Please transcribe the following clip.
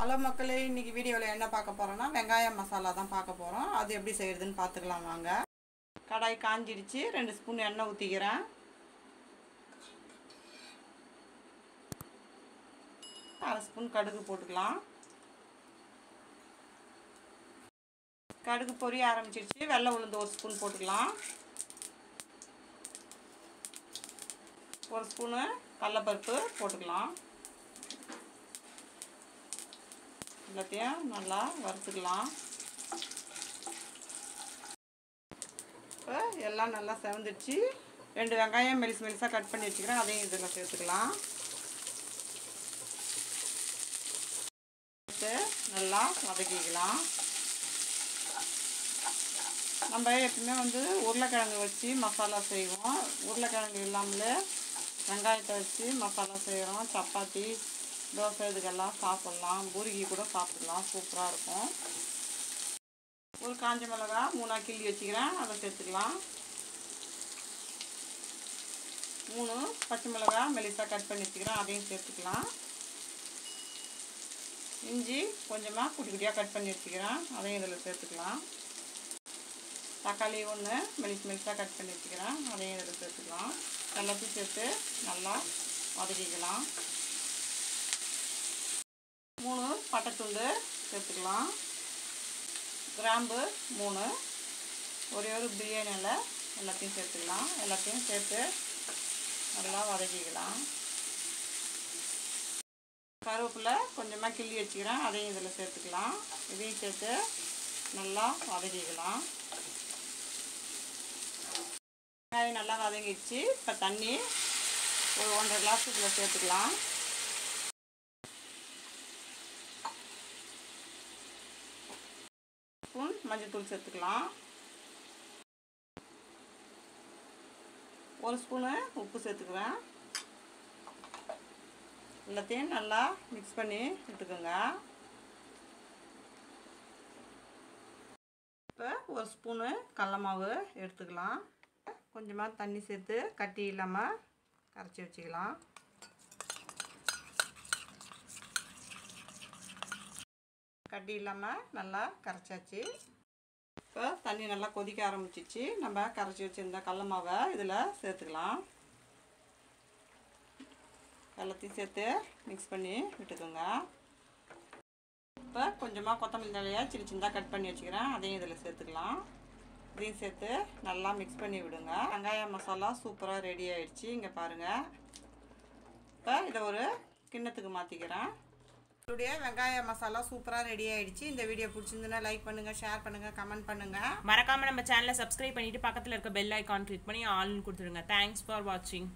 Hello மக்களே இன்னைக்கு வீடியோவில் என்ன பார்க்க போகிறோன்னா வெங்காயம் மசாலா தான் பார்க்க போகிறோம் அது எப்படி செய்கிறதுன்னு பார்த்துக்கலாம் வாங்க. கடாய் காஞ்சிடுச்சு. ரெண்டு ஸ்பூன் எண்ணெய் ஊற்றிக்கிறேன் அரை ஸ்பூன் கடுகு போட்டுக்கலாம். கடுகு பொரிய ஆரம்பிச்சிடுச்சு. வெள்ளை உளுந்து ஒரு ஸ்பூன் போட்டுக்கலாம். ஒரு ஸ்பூனு கடலப்பருப்பு போட்டுக்கலாம். எல்லாத்தையும் நல்லா வறுத்துக்கலாம். இப்போ எல்லாம் நல்லா செவந்துடுச்சு. ரெண்டு வெங்காயம் மெலிசு மெலிசாக கட் பண்ணி வச்சுக்கிறேன். அதையும் இதில் சேர்த்துக்கலாம். நல்லா வதக்கிக்கலாம். நம்ம எப்பவுமே வந்து உருளைக்கிழங்கு வச்சு மசாலா செய்வோம். உருளைக்கிழங்கு இல்லாமலே வெங்காயத்தை வச்சு மசாலா செய்கிறோம் சப்பாத்தி தோசை இதுக்கெல்லாம் சாப்பிட்லாம். பூரிகி கூட சாப்பிட்லாம். சூப்பராக இருக்கும். ஒரு காஞ்ச மிளகா மூணாக கிள்ளி வச்சுக்கிறேன். அதை சேர்த்துக்கலாம். மூணு பச்சை மிளகா மெலிசாக கட் பண்ணி வச்சுக்கிறேன். அதையும் சேர்த்துக்கலாம். இஞ்சி கொஞ்சமாக குட்டி குட்டியாக கட் பண்ணி வச்சுக்கிறேன். அதையும் இதில் சேர்த்துக்கலாம். தக்காளி ஒன்று மெலிசு மெலிசாக கட் பண்ணி வச்சுக்கிறேன். அதையும் இதில் சேர்த்துக்கலாம். எல்லாத்தையும் சேர்த்து நல்லா வதக்கிக்கலாம். மூணு சேர்த்துக்கலாம். கிராம்பு மூணு. ஒரே ஒரு பிரியாணி இலை எல்லாத்தையும் சேர்த்துக்கலாம். எல்லாத்தையும் சேர்த்து நல்லா வதக்கிக்கலாம். கருவேப்பிலை கொஞ்சமாக கிள்ளி வச்சுக்கிறேன் அதையும் இதில் சேர்த்துக்கலாம். இதையும் சேர்த்து நல்லா வதக்கிக்கலாம். வெங்காயம் நல்லா வதங்கிடுச்சு. இப்போ தண்ணி ஒரு ஒன்றரை கிளாஸ் இதில் சேர்த்துக்கலாம். ஸ்பூன் மஞ்சள்தூள் சேர்த்துக்கலாம். ஒரு ஸ்பூனு உப்பு சேர்த்துக்குவேன். எல்லாத்தையும் நல்லா மிக்ஸ் பண்ணி விட்டுக்கோங்க இப்போ ஒரு ஸ்பூனு கடல மாவு எடுத்துக்கலாம். கொஞ்சமாக தண்ணி சேர்த்து கட்டி இல்லாமல் கரைச்சி வச்சுக்கலாம். கட்டி இல்லாமல் நல்லா கரைச்சாச்சு. இப்போ தண்ணி நல்லா கொதிக்க ஆரம்பிச்சிச்சு. நம்ம கரைச்சி வச்சுருந்த கடல மாவை இதில் சேர்த்துக்கலாம். எல்லாத்தையும் சேர்த்து மிக்ஸ் பண்ணி விட்டுக்கோங்க. இப்போ கொஞ்சமாக கொத்தமல்லி தலையை சின்ன சின்னதாக கட் பண்ணி வச்சுக்கிறேன். அதையும் இதில் சேர்த்துக்கலாம். இதையும் சேர்த்து நல்லா மிக்ஸ் பண்ணி விடுங்க. வெங்காய மசாலா சூப்பராக ரெடி ஆயிடுச்சு. இங்கே பாருங்கள் இப்போ இதை ஒரு கிண்ணத்துக்கு மாற்றிக்கிறேன் என்னுடைய வெங்காய மசாலா சூப்பராக ரெடி ஆயிடுச்சு. இந்த வீடியோ பிடிச்சிருந்துன்னா லைக் பண்ணுங்கள் ஷேர் பண்ணுங்கள் கமெண்ட் பண்ணுங்கள் மறக்காம நம்ம சேனலை சப்ஸ்கிரைப் பண்ணிட்டு பக்கத்துல இருக்க பெல் ஐக்கான் கிளிக் பண்ணி ஆல்னு கொடுத்துருங்க தேங்க்ஸ் ஃபார் வாட்சிங்